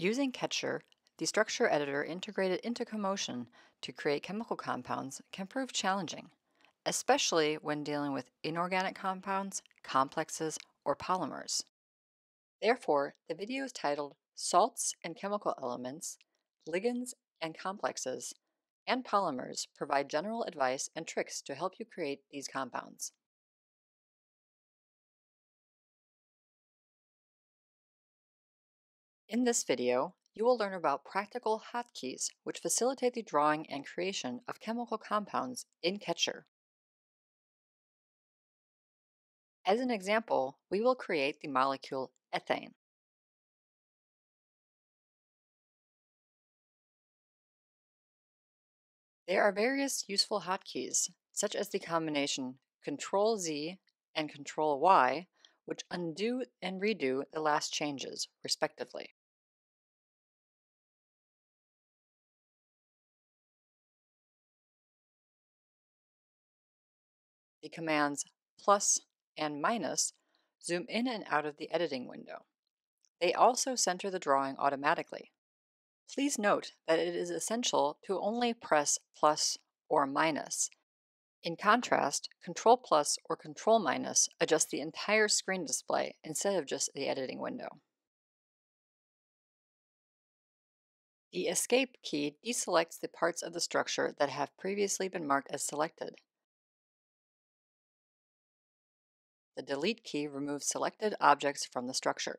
Using Ketcher, the structure editor integrated into Chemotion to create chemical compounds can prove challenging, especially when dealing with inorganic compounds, complexes, or polymers. Therefore, the video is titled Salts and Chemical Elements, Ligands and Complexes, and Polymers provide general advice and tricks to help you create these compounds. In this video, you will learn about practical hotkeys which facilitate the drawing and creation of chemical compounds in Ketcher. As an example, we will create the molecule ethane. There are various useful hotkeys, such as the combination Ctrl-Z and Ctrl-Y, which undo and redo the last changes, respectively. The commands plus and minus zoom in and out of the editing window. They also center the drawing automatically. Please note that it is essential to only press plus or minus. In contrast, Control plus or Control minus adjust the entire screen display instead of just the editing window. The Escape key deselects the parts of the structure that have previously been marked as selected. The Delete key removes selected objects from the structure.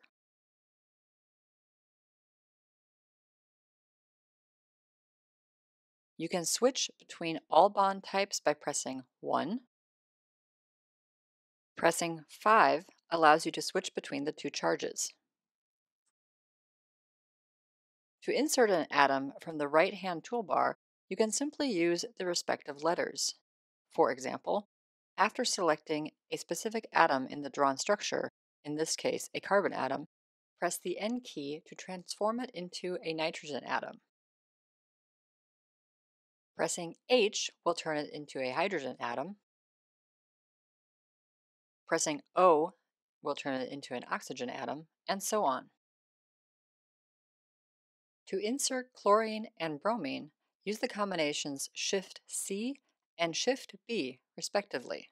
You can switch between all bond types by pressing 1. Pressing 5 allows you to switch between the two charges. To insert an atom from the right-hand toolbar, you can simply use the respective letters. For example, after selecting a specific atom in the drawn structure, in this case a carbon atom, press the N key to transform it into a nitrogen atom. Pressing H will turn it into a hydrogen atom. Pressing O will turn it into an oxygen atom, and so on. To insert chlorine and bromine, use the combinations Shift-C and Shift-B, respectively.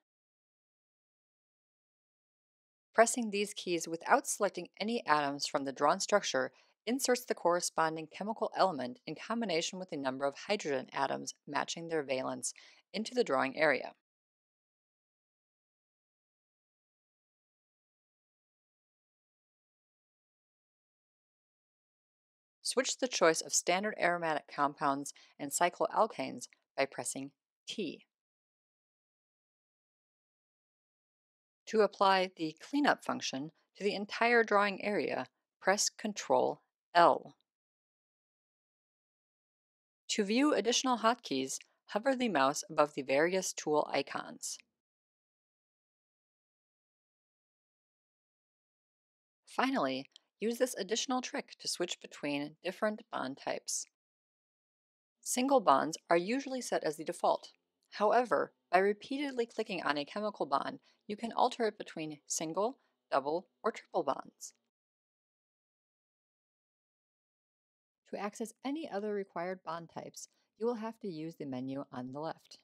Pressing these keys without selecting any atoms from the drawn structure inserts the corresponding chemical element in combination with the number of hydrogen atoms matching their valence into the drawing area. Switch the choice of standard aromatic compounds and cycloalkanes by pressing T. To apply the cleanup function to the entire drawing area, press Ctrl L. To view additional hotkeys, hover the mouse above the various tool icons. Finally, use this additional trick to switch between different bond types. Single bonds are usually set as the default. However, by repeatedly clicking on a chemical bond, you can alter it between single, double, or triple bonds. To access any other required bond types, you will have to use the menu on the left.